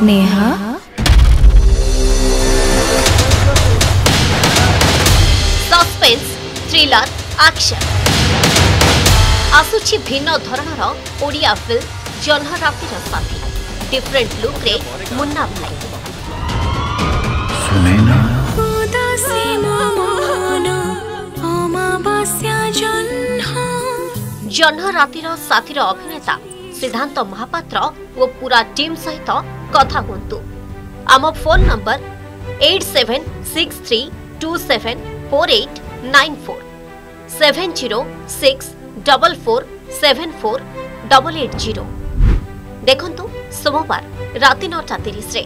Neha suspense thriller action ଆସୁଛି ଭିନ୍ନ ଧରଣର ଓଡ଼ିଆ ଫିଲ୍ମ ଜହ୍ନ ରାତିର ସାଥୀ ଡିଫରେଣ୍ଟ ଲୁକ୍ରେ ମୁନ୍ନା ଭାଇ सुनैना उदासी मन अमावास्या जह्न ଜହ୍ନ ରାତିର ସାଥୀର ଅଭିନେତା ସିଦ୍ଧାନ୍ତ ମହାପାତ୍ର ଓ ପୁରା ଟିମ୍ ସହିତ କଥା ହୁଅନ୍ତୁ ଆମ phone number eight seven six three two seven four eight nine four seven zero six double four seven four double eight zero ଦେଖନ୍ତୁ ସୋମବାର ରାତି ନଅଟା ତିରିଶରେ